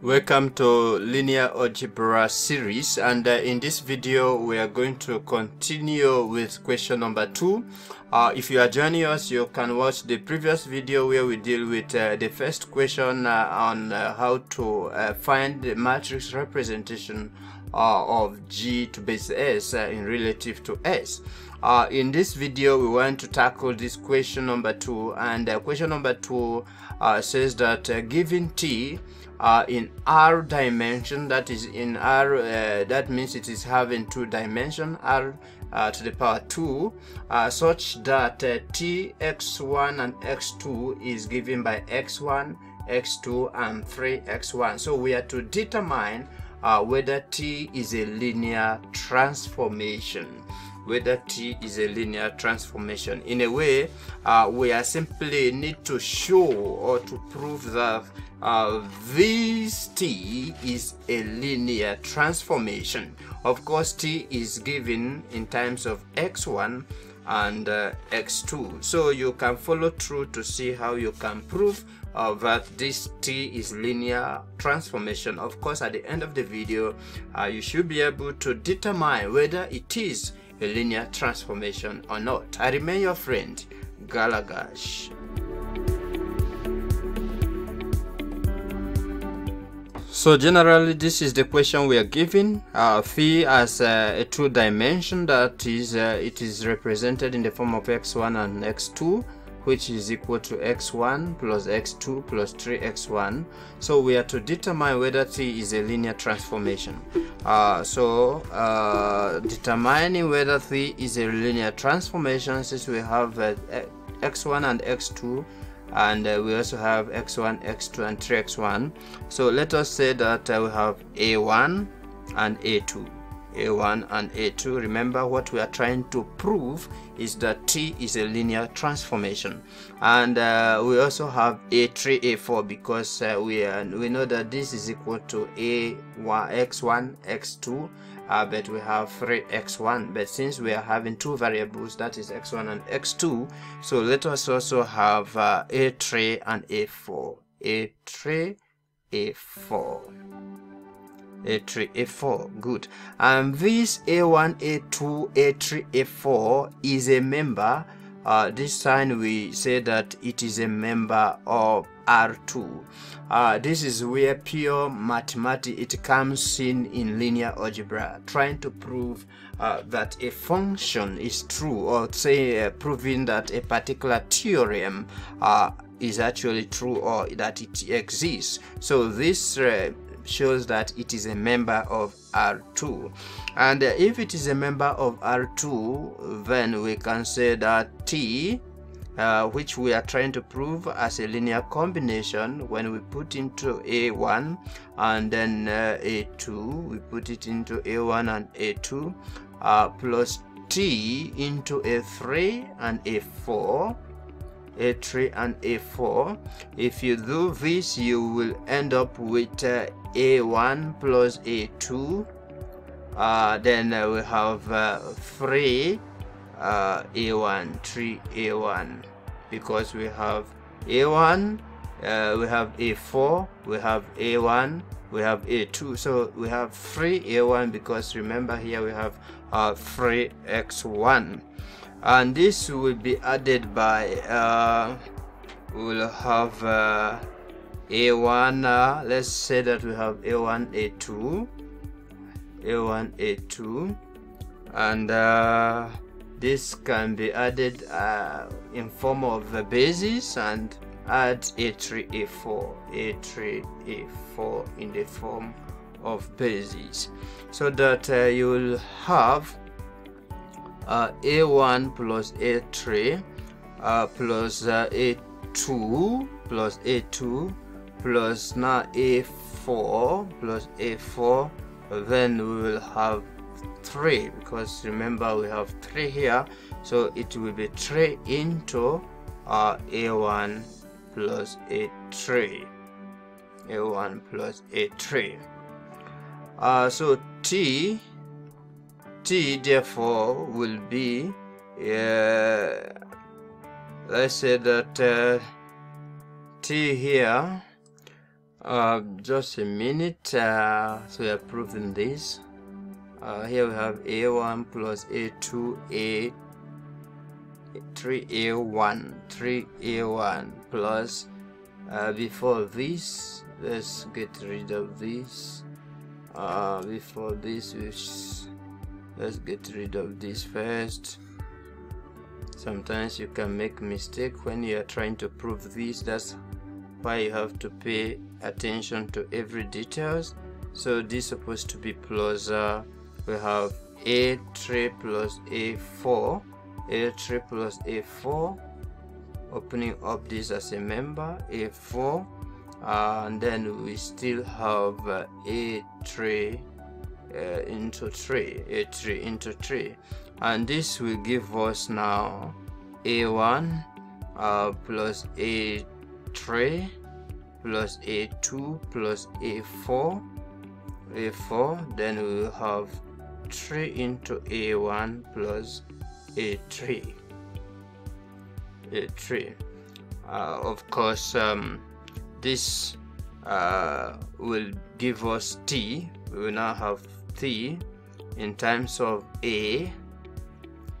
Welcome to linear algebra series and uh, in this video we are going to continue with question number two. Uh, if you are joining us you can watch the previous video where we deal with uh, the first question uh, on uh, how to uh, find the matrix representation of G to base S in relative to S. in this video we want to tackle this question number two and question number two says that given T uh, in r dimension that is in r uh, that means it is having two dimension r uh, to the power 2 uh, such that uh, t x1 and x2 is given by x1 x2 and 3x1 so we are to determine uh, whether t is a linear transformation whether t is a linear transformation. In a way uh, we are simply need to show or to prove that uh, this t is a linear transformation. Of course t is given in terms of x1 and uh, x2 so you can follow through to see how you can prove uh, that this t is linear transformation. Of course at the end of the video uh, you should be able to determine whether it is a linear transformation or not. I remain your friend galagash. So generally this is the question we are given. Uh, phi as uh, a two dimension that is uh, it is represented in the form of x1 and x2 which is equal to x1 plus x2 plus 3x1 so we are to determine whether t is a linear transformation. Uh, so uh, determining whether t is a linear transformation since we have uh, x1 and x2 and uh, we also have x1 x2 and 3x1 so let us say that uh, we have a1 and a2 a1 and a2 remember what we are trying to prove is that t is a linear transformation. And uh, we also have a3 a4 because uh, we uh, we know that this is equal to a1 x1 x2 uh, but we have 3x1 but since we are having two variables that is x1 and x2 so let us also have uh, a3 and a4 a3 a4 a3 a4 good and this a1 a2 a3 a4 is a member uh, this time we say that it is a member of R2. Uh, this is where pure mathematics it comes in in linear algebra, trying to prove uh, that a function is true, or say uh, proving that a particular theorem uh, is actually true or that it exists. So this uh, shows that it is a member of R2 and if it is a member of R2 then we can say that T uh, which we are trying to prove as a linear combination when we put into A1 and then uh, A2 we put it into A1 and A2 uh, plus T into A3 and A4 a3 and a4 if you do this you will end up with uh, a1 plus a2 uh, then uh, we have uh, 3 uh, a1 3 a1 because we have a1 uh, we have a4 we have a1 we have a2 so we have 3 a1 because remember here we have uh, 3 x1 and this will be added by we'll have a1 uh, let's say that we have a1 a2 a1 a2 and uh, this can be added uh, in form of the basis and add a3 a4 a3 a4 in the form of basis. So that uh, you will have uh, a1 plus a3 uh, plus uh, a2 plus a2 plus now a4 plus a4 then we will have 3 because remember we have 3 here so it will be 3 into uh, a1 plus a3 a1 plus a3 uh, so t t therefore will be uh, let's say that uh, t here uh, just a minute uh, so we are proving this. Uh, here we have a1 plus a2 a 3a1 3a1 plus uh, before this let's get rid of this. Uh, before this let's get rid of this first. Sometimes you can make mistake when you are trying to prove this that's why you have to pay attention to every details. So this is supposed to be plus uh, we have a3 plus a4 a3 plus a4 opening up this as a member a4 uh, and then we still have uh, a3 uh, into 3 a3 into 3 and this will give us now a1 uh, plus a3 plus a2 plus a4 a4 then we will have 3 into a1 plus a3 a3 uh, of course um, this uh, will give us t. We will now have t in terms of a.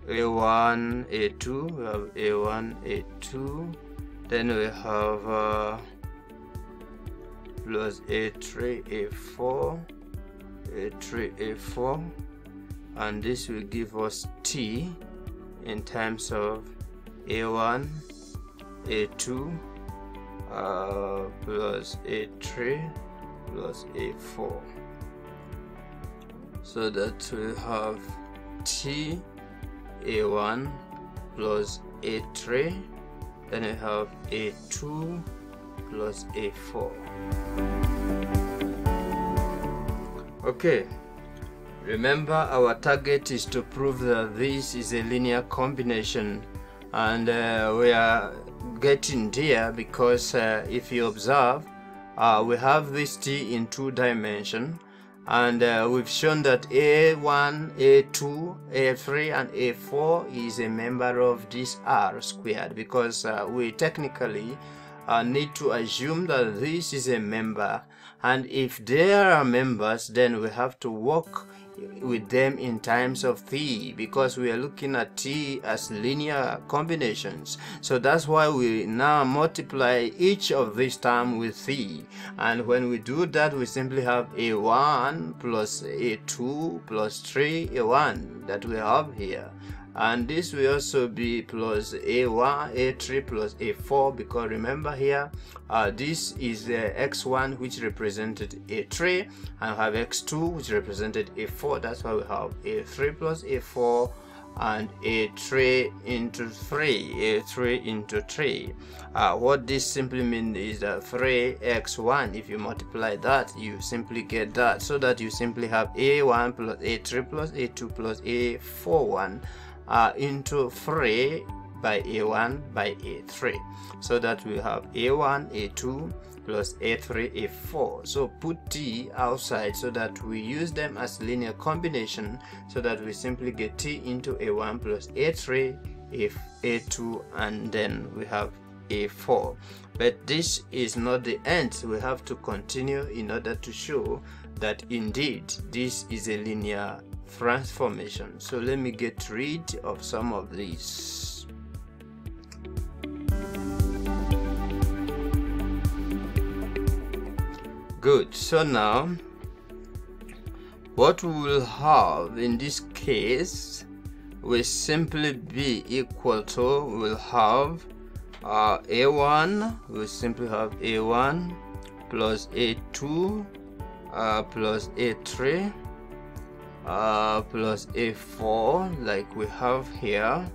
A1 a2 we have a1 a2 then we have uh, plus a3 a4 a3 a4 and this will give us t in terms of a1 a2 uh, plus a3 plus a4 so that we have t a1 plus a3 then I have a2 plus a4 okay remember our target is to prove that this is a linear combination and uh, we are getting there because uh, if you observe uh, we have this t in two dimension and uh, we've shown that a1 a2 a3 and a4 is a member of this r squared because uh, we technically uh, need to assume that this is a member. And if there are members then we have to work with them in times of t because we are looking at t as linear combinations. So that's why we now multiply each of these terms with t and when we do that we simply have a1 plus a2 plus 3 a1 that we have here and this will also be plus a1 a3 plus a4 because remember here uh, this is the x1 which represented a3 and have x2 which represented a4 that's why we have a3 plus a4 and a3 into 3 a3 into 3 uh, what this simply means is that 3x1 if you multiply that you simply get that. So that you simply have a1 plus a3 plus a2 plus a41 uh, into 3 by a1 by a3 so that we have a1 a2 plus a3 a4 so put t outside so that we use them as linear combination so that we simply get t into a1 plus a3 if a2 and then we have a4 but this is not the end. We have to continue in order to show that indeed this is a linear transformation. So let me get rid of some of these. Good. So now what we will have in this case will simply be equal to we'll have uh, a1 we simply have a1 plus a2 uh, plus a3 uh, plus a4 like we have here.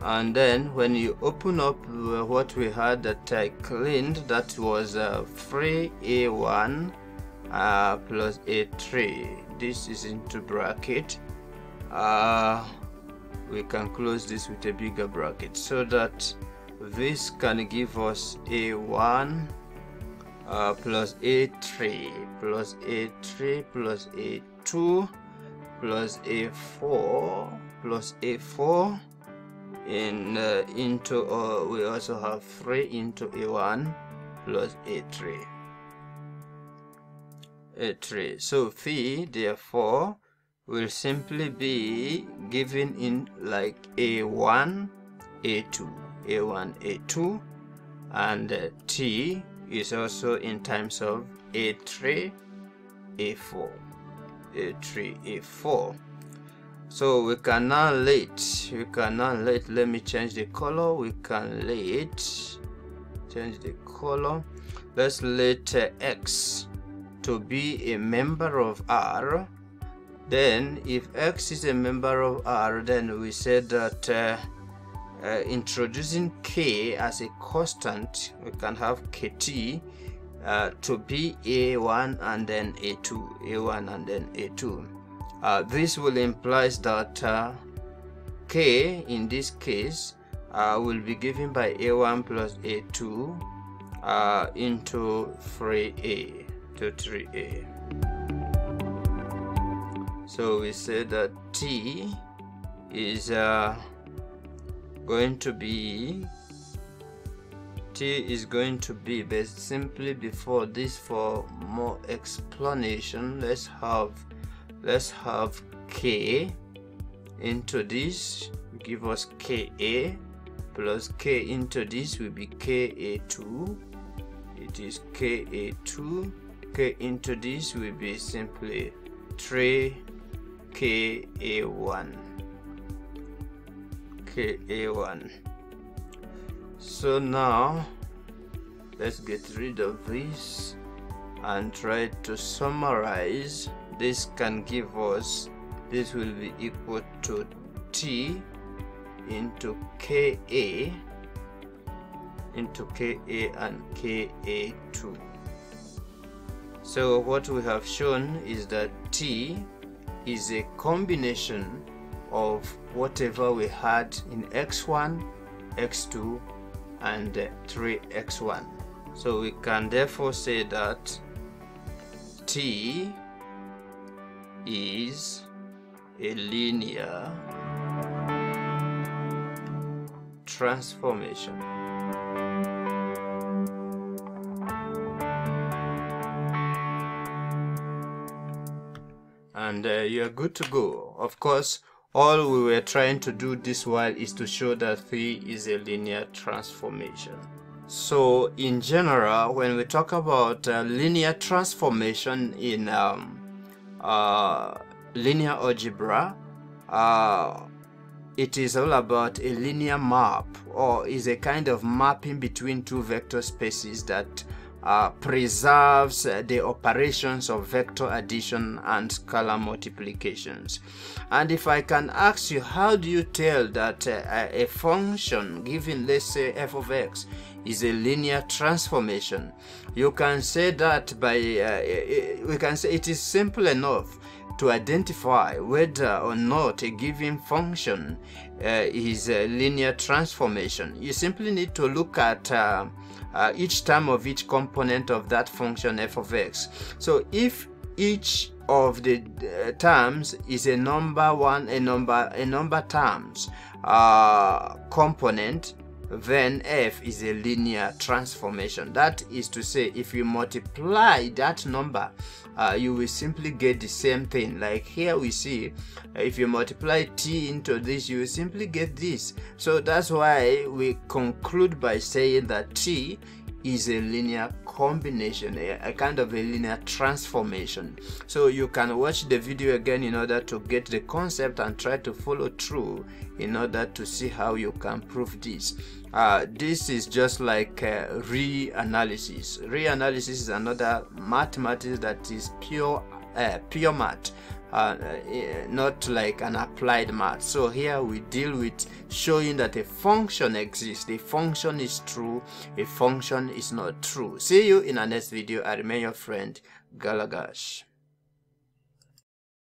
And then when you open up what we had that I cleaned that was uh, 3a1 uh, plus a3 this is into bracket. Uh, we can close this with a bigger bracket so that this can give us a1 uh, plus a3 plus a3 plus a2 plus a4 plus a4 and uh, into uh, we also have 3 into a1 plus a3 a3 so phi therefore will simply be given in like a1 a2 a1 a2 and uh, t is also in terms of a3 a4 a3 a4 so we can now let we can now let let me change the color. We can let change the color. Let's let uh, x to be a member of r. Then if x is a member of r then we said that uh, uh, introducing k as a constant we can have kt uh, to be a1 and then a2 a1 and then a2 uh, this will imply that uh, k in this case uh, will be given by a1 plus a2 uh, into 3a to 3a so we say that t is going to be is going to be but simply before this for more explanation. Let's have let's have k into this. Give us ka plus k into this will be ka2 it is ka2 k into this will be simply 3 ka1 ka1 so now let's get rid of this and try to summarize. This can give us this will be equal to t into ka into ka and ka2 so what we have shown is that t is a combination of whatever we had in x1 x2 and 3x1 so we can therefore say that t is a linear transformation. And uh, you're good to go. Of course, all we were trying to do this while is to show that phi is a linear transformation. So in general, when we talk about uh, linear transformation in um, uh, linear algebra, uh, it is all about a linear map or is a kind of mapping between two vector spaces that uh, preserves uh, the operations of vector addition and scalar multiplications. And if I can ask you, how do you tell that uh, a function given, let's say f of x, is a linear transformation? You can say that by, uh, we can say it is simple enough to identify whether or not a given function uh, is a linear transformation. You simply need to look at uh, uh, each term of each component of that function f of x. So if each of the uh, terms is a number one, a number, a number terms uh, component, then f is a linear transformation. That is to say, if you multiply that number uh, you will simply get the same thing like here we see uh, if you multiply t into this you will simply get this so that's why we conclude by saying that t is a linear combination a, a, kind of a linear transformation. So you can watch the video again in order to get the concept and try to follow through in order to see how you can prove this. Uh, this is just like uh, real analysis. Reanalysis is another mathematics that is pure uh, pure math uh, not like an applied math. So here we deal with showing that a function exists, a function is true, a function is not true. See you in our next video. I remain your friend, Galagash.